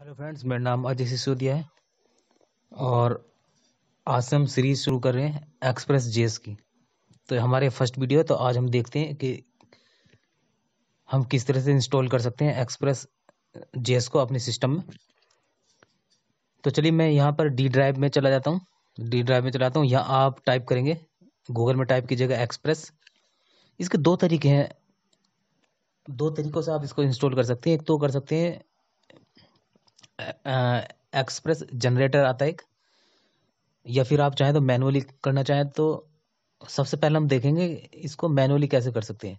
Hello friends, मेरा नाम अजय सिसोदिया है और आज से हम सीरीज़ शुरू कर रहे हैं एक्सप्रेस जेस की। तो हमारे फ़र्स्ट वीडियो है तो आज हम देखते हैं कि हम किस तरह से इंस्टॉल कर सकते हैं एक्सप्रेस जेस को अपने सिस्टम में। तो चलिए मैं यहाँ पर डी ड्राइव में चला जाता हूँ। डी ड्राइव में चला जाता हूँ, यहाँ आप टाइप करेंगे, गूगल में टाइप कीजिएगा एक्सप्रेस। इसके दो तरीके हैं, दो तरीक़ों से आप इसको इंस्टॉल कर सकते हैं। एक तो कर सकते हैं एक्सप्रेस जनरेटर आता है एक। या फिर आप चाहें तो मैनुअली करना चाहें तो सबसे पहले हम देखेंगे इसको मैनुअली कैसे कर सकते हैं।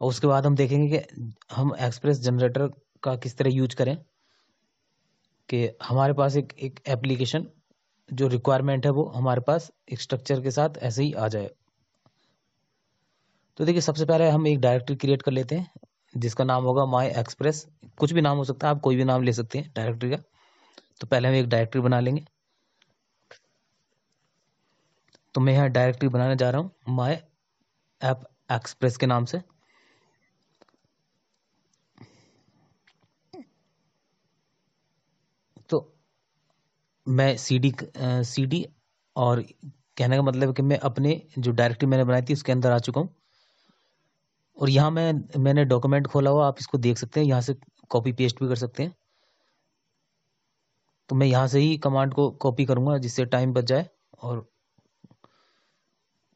और उसके बाद हम देखेंगे कि हम एक्सप्रेस जनरेटर का किस तरह यूज़ करें कि हमारे पास एक एक एप्लीकेशन जो रिक्वायरमेंट है वो हमारे पास एक स्ट्रक्चर के साथ ऐसे ही आ जाए। तो देखिए, सबसे पहले हम एक डायरेक्टरी क्रिएट कर लेते हैं। जिसका नाम होगा माई एक्सप्रेस। कुछ भी नाम हो सकता है, आप कोई भी नाम ले सकते हैं डायरेक्टरी का। तो पहले हम एक डायरेक्टरी बना लेंगे। तो मैं यहाँ डायरेक्टरी बनाने जा रहा हूँ माई ऐप एक्सप्रेस के नाम से। तो मैं सी डी सी डी और कहने का मतलब है कि मैं अपने जो डायरेक्टरी मैंने बनाई थी, उसके अंदर आ चुका हूँ। और यहाँ मैं, मैंने डॉक्यूमेंट खोला हुआ, आप इसको देख सकते हैं, यहाँ से कॉपी पेस्ट भी कर सकते हैं। तो मैं यहाँ से ही कमांड को कॉपी करूँगा, जिससे टाइम बच जाए, और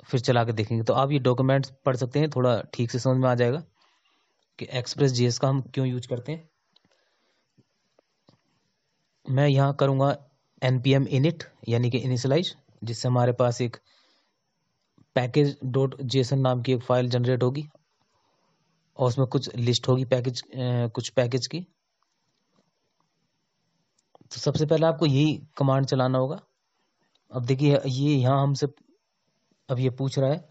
फिर चला के देखेंगे। तो आप ये डॉक्यूमेंट्स पढ़ सकते हैं, थोड़ा ठीक से समझ में आ जाएगा कि एक्सप्रेस जीएस का हम क्यों यूज़ करते हैं। मैं यहाँ करूँगा एन पी एम इनिट यानी कि इनिशलाइज जिससे हमारे पास एक पैकेज डॉट जेसन नाम की एक फ़ाइल जनरेट होगी। और उसमें कुछ लिस्ट होगी पैकेज कुछ पैकेज की। तो सबसे पहले आपको यही कमांड चलाना होगा। अब देखिए, ये यहाँ हमसे अब ये पूछ रहा है,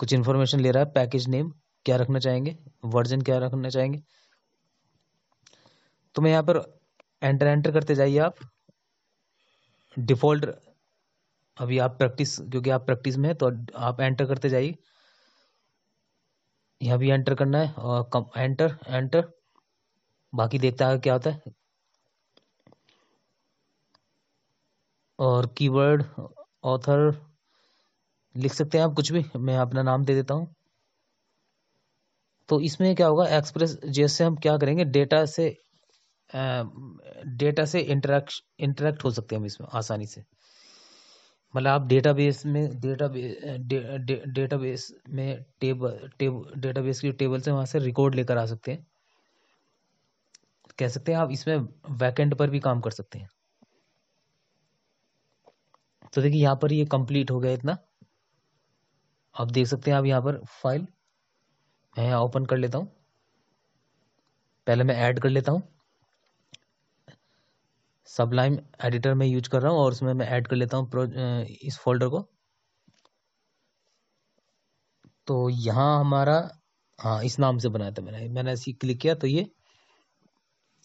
कुछ इन्फॉर्मेशन ले रहा है पैकेज नेम क्या रखना चाहेंगे वर्जन क्या रखना चाहेंगे। तो मैं यहाँ पर एंटर एंटर करते जाइए आप। डिफ़ॉल्ट अभी आप प्रैक्टिस क्योंकि आप प्रैक्टिस में है तो आप एंटर करते जाइए। यहाँ भी एंटर करना है, और कम एंटर एंटर बाकी देखता है क्या होता है। और कीवर्ड ऑथर लिख सकते हैं आप कुछ भी, मैं अपना नाम दे देता हूँ। तो इसमें क्या होगा एक्सप्रेस जैसे हम क्या करेंगे डेटा से डेटा से इंटरेक्ट इंटरेक्ट हो सकते हैं हम इसमें, आसानी से। मतलब आप डेटाबेस में डेटा डेटाबेस में टेबल टेबल डेटाबेस की टेबल से वहाँ से रिकॉर्ड लेकर आ सकते हैं। कह सकते हैं आप इसमें वैकेंड पर भी काम कर सकते हैं। तो देखिए यहाँ पर ये कंप्लीट हो गया इतना। आप देख सकते हैं आप यहाँ पर फ़ाइल मैं यहाँ ओपन कर लेता हूँ। पहले मैं ऐड कर लेता हूँ। सबलाइम एडिटर में यूज़ कर रहा हूँ और उसमें मैं ऐड कर लेता हूँ इस फोल्डर को। तो यहाँ हमारा हाँ इस नाम से बनाया था मैंने। मैंने ऐसे क्लिक किया तो ये,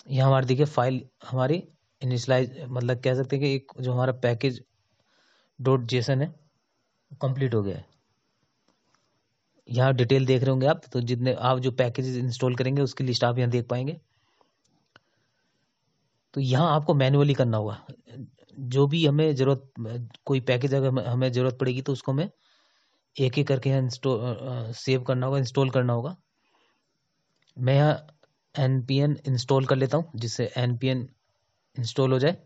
यहाँ हमारे देखिए फ़ाइल हमारी इनिशलाइज मतलब कह सकते हैं कि एक जो हमारा पैकेज डॉट जेसन है कंप्लीट हो गया है। यहाँ डिटेल देख रहे होंगे आप तो जितने आप जो पैकेज इंस्टॉल करेंगे, उसकी लिस्ट आप यहाँ देख पाएँगे। तो यहाँ आपको मैनुअली करना होगा। जो भी हमें ज़रूरत, कोई पैकेज अगर हमें ज़रूरत पड़ेगी तो उसको हमें एक एक करके इंस्टॉल सेव करना होगा इंस्टॉल करना होगा। मैं यहाँ एन पी एन इंस्टॉल कर लेता हूँ, जिससे एन पी एन इंस्टॉल हो जाए।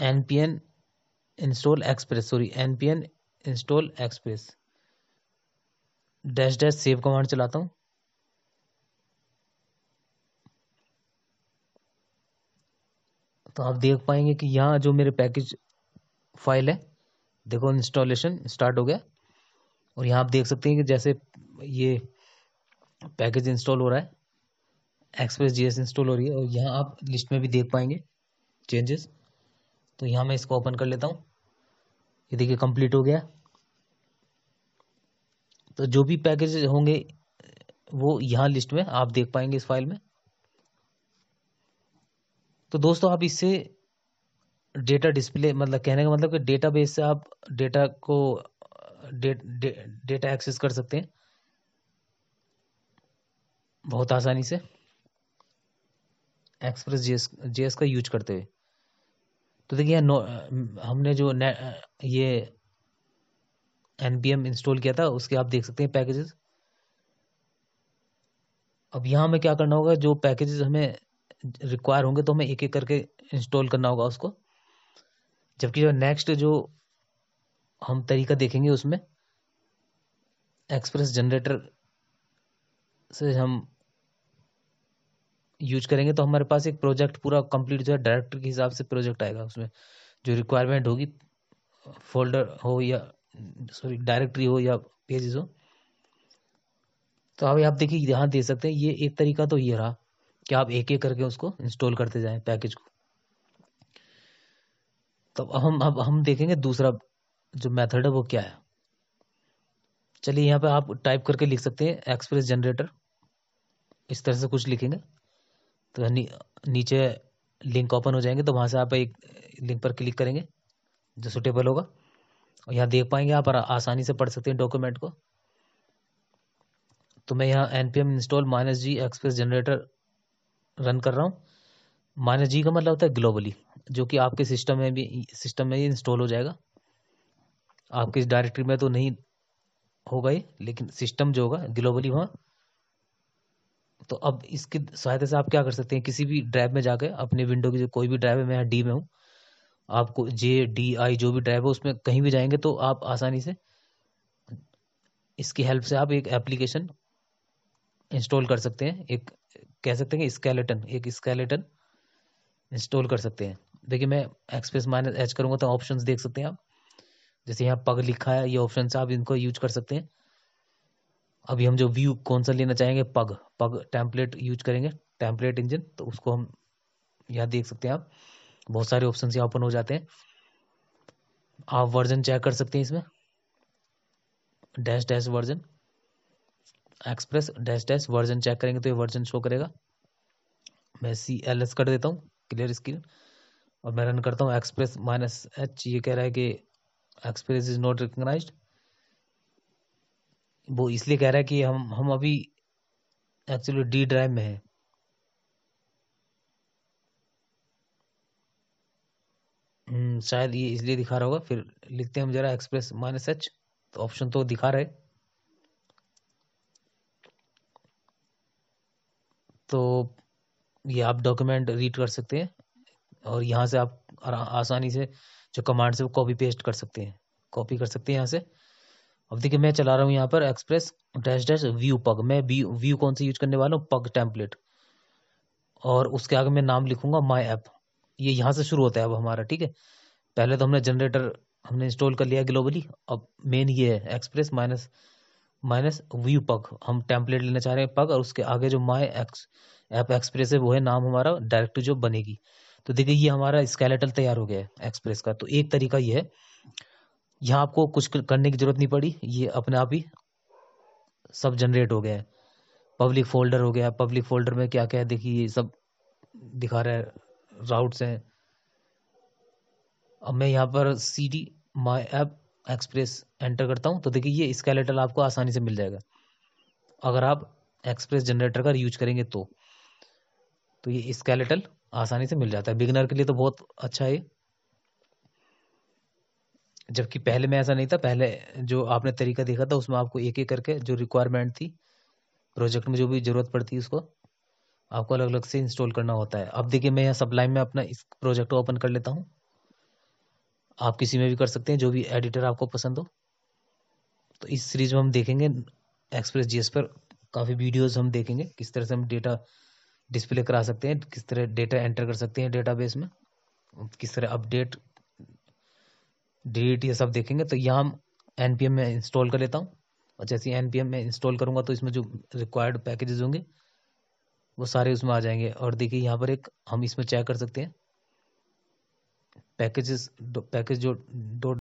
N P N install express sorry N P N install express dash dash save command चलाता हूँ। तो आप देख पाएँगे कि यहाँ जो मेरे पैकेज फ़ाइल है, देखो इंस्टॉलेशन स्टार्ट हो गया। और यहाँ आप देख सकते हैं कि जैसे ये पैकेज इंस्टॉल हो रहा है एक्सप्रेस जीएस इंस्टॉल हो रही है, और यहाँ आप लिस्ट में भी देख पाएँगे चेंजेस तो यहाँ मैं इसको ओपन कर लेता हूँ। ये देखिए कंप्लीट हो गया। तो जो भी पैकेज होंगे, वो यहाँ लिस्ट में आप देख पाएँगे इस फ़ाइल में। तो दोस्तों आप इससे डेटा डिस्प्ले मतलब कहने का मतलब कि डेटाबेस से आप डेटा को डेटा एक्सेस कर सकते हैं। बहुत आसानी से। एक्सप्रेस जेएस जेएस का यूज़ करते हुए। तो देखिए हमने जो ये एनपीएम इंस्टॉल किया था, उसके आप देख सकते हैं पैकेजेस अब यहाँ हमें क्या करना होगा, जो पैकेजेस हमें रिक्वायर होंगे तो हमें एक एक करके इंस्टॉल करना होगा उसको। जबकि जो नेक्स्ट जो हम तरीका देखेंगे उसमें एक्सप्रेस जनरेटर से हम यूज़ करेंगे तो हमारे पास एक प्रोजेक्ट पूरा कंप्लीट जो है डायरेक्टर के हिसाब से प्रोजेक्ट आएगा उसमें। जो रिक्वायरमेंट होगी फोल्डर हो या सॉरी डायरेक्टरी हो या पेजेस हो। तो अभी आप देखिए, यहाँ दे सकते हैं, ये एक तरीका तो ये रहा। कि आप एक एक करके उसको इंस्टॉल करते जाएँ पैकेज को। तो अब हम अब हम देखेंगे दूसरा जो मेथड है वो क्या है। चलिए यहाँ पे आप टाइप करके लिख सकते हैं एक्सप्रेस जनरेटर इस तरह से कुछ लिखेंगे। तो नी, नीचे लिंक ओपन हो जाएँगे तो वहाँ से आप एक लिंक पर क्लिक करेंगे जो सुटेबल होगा। और यहाँ देख पाएँगे आप आसानी से पढ़ सकते हैं डॉक्यूमेंट को। तो मैं यहाँ N P M install minus G express generator run कर रहा हूँ। माइनस जी का मतलब होता है ग्लोबली जो कि आपके सिस्टम में भी सिस्टम में ही इंस्टॉल हो जाएगा। आपके इस डायरेक्टरी में तो नहीं होगा ही लेकिन सिस्टम जो होगा ग्लोबली वहाँ। तो अब इसकी सहायता से आप क्या कर सकते हैं? किसी भी ड्राइव में जाकर अपने विंडो की जो कोई भी ड्राइव है, मैं यहाँ डी में हूँ। आपको जे डी आई जो भी ड्राइव है, उसमें कहीं भी जाएँगे तो आप आसानी से इसकी हेल्प से आप एक एप्लीकेशन इंस्टॉल कर सकते हैं। एक कह सकते हैं कि स्केलेटन एक स्केलेटन इंस्टॉल कर सकते हैं। देखिए, मैं एक्सप्रेस माइनस एच करूँगा तो ऑप्शन देख सकते हैं आप। जैसे यहाँ पग लिखा है, ये ऑप्शन आप इनको यूज़ कर सकते हैं। अभी हम जो व्यू कौन सा लेना चाहेंगे? पग। पग टेम्पलेट यूज़ करेंगे टेम्पलेट इंजन तो उसको हम यहाँ देख सकते हैं आप। बहुत सारे ऑप्शन यहाँ ओपन हो जाते हैं। आप वर्जन चेक कर सकते हैं इसमें। Dash dash version express dash dash version check करेंगे तो ये वर्जन शो करेगा। मैं सी एल एस कर देता हूँ क्लियर स्क्रीन और मैं रन करता हूँ एक्सप्रेस माइनस एच ये कह रहा है कि एक्सप्रेस इज़ नॉट रिकग्नाइज वो इसलिए कह रहा है कि हम हम अभी एक्चुअली डी ड्राइव में है। हम्म, शायद ये इसलिए दिखा रहा होगा फिर लिखते हैं हम जरा एक्सप्रेस माइनस एच तो ऑप्शन तो दिखा रहे तो ये आप डॉक्यूमेंट रीड कर सकते हैं और यहाँ से आप आसानी से जो कमांड से वो कॉपी पेस्ट कर सकते हैं। कॉपी कर सकते हैं यहाँ से। अब देखिए, मैं चला रहा हूँ यहाँ पर एक्सप्रेस डैश डैश व्यू पग मैं व्यू व्यू कौन सी यूज़ करने वाला हूँ? पग टेम्पलेट और उसके आगे मैं नाम लिखूँगा माई ऐप ये यहाँ से शुरू होता है अब हमारा, ठीक है? पहले तो हमने जनरेटर हमने इंस्टॉल कर लिया ग्लोबली अब मेन ये है एक्सप्रेस माइनस माइनस व्यू पग, हम टेम्पलेट लेना चाह रहे हैं पग और उसके आगे जो माई एक्स, ऐप एक्सप्रेस है वो है नाम हमारा डायरेक्ट जो बनेगी। तो देखिए, ये हमारा स्केलेटल तैयार हो गया है एक्सप्रेस का। तो एक तरीका ये है, यहाँ आपको कुछ करने की ज़रूरत नहीं पड़ी, ये अपने आप ही सब जनरेट हो गया है। पब्लिक फोल्डर हो गया पब्लिक फोल्डर में क्या क्या है, देखिए, ये सब दिखा रहा है राउट्स हैं। अब मैं यहाँ पर C D my app express enter करता हूँ तो देखिए ये स्केलेटल आपको आसानी से मिल जाएगा। अगर आप एक्सप्रेस जनरेटर का यूज़ करेंगे तो तो ये स्केलेटल आसानी से मिल जाता है। बिगनर के लिए तो बहुत अच्छा है। जबकि पहले में ऐसा नहीं था, पहले जो आपने तरीका देखा था, उसमें आपको एक एक करके जो रिक्वायरमेंट थी प्रोजेक्ट में जो भी ज़रूरत पड़ती है उसको आपको अलग अलग से इंस्टॉल करना होता है। अब देखिए मैं यहाँ सबलाइन में अपना इस प्रोजेक्ट को ओपन कर लेता हूँ। आप किसी में भी कर सकते हैं, जो भी एडिटर आपको पसंद हो। तो इस सीरीज़ में हम देखेंगे एक्सप्रेस जीएस पर काफ़ी वीडियोस हम देखेंगे, किस तरह से हम डेटा डिस्प्ले करा सकते हैं, किस तरह डेटा एंटर कर सकते हैं डेटाबेस में, किस तरह अपडेट डिलीट ये सब देखेंगे। तो यहाँ हम एन में इंस्टॉल कर लेता हूँ। और जैसे एन पी में इंस्टॉल करूँगा तो इसमें जो रिक्वायर्ड पैकेजेस होंगे, वो सारे उसमें आ जाएँगे। और देखिए, यहाँ पर एक हम इसमें चेक कर सकते हैं। पैकेजेस पैकेज जो डॉट